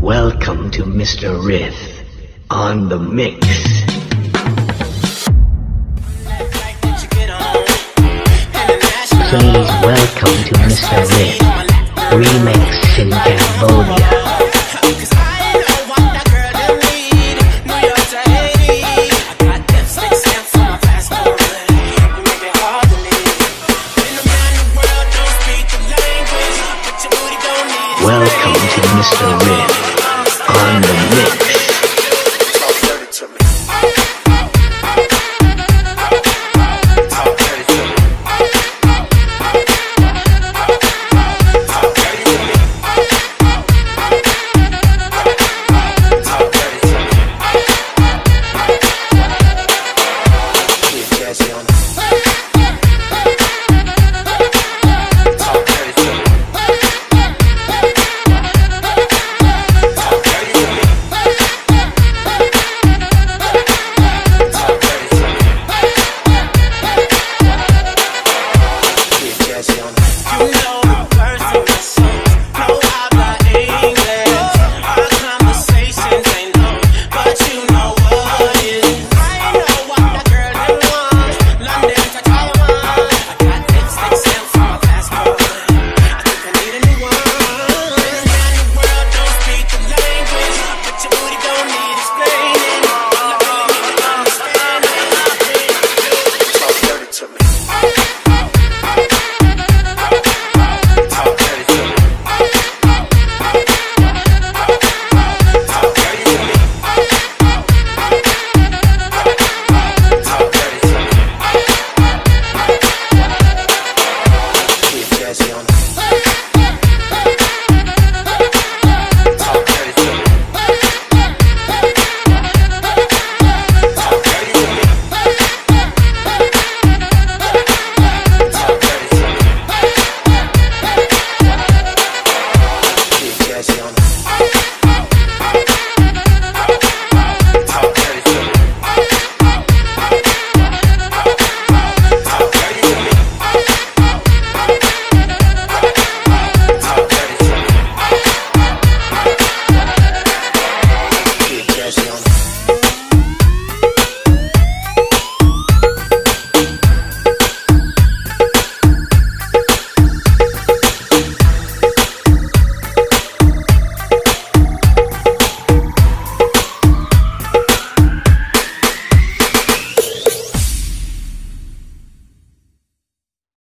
Welcome to Mr. Riff on the mix. Please welcome to Mr. Riff Remix in Cambodia. Welcome to Mr. Riff on the mix. you know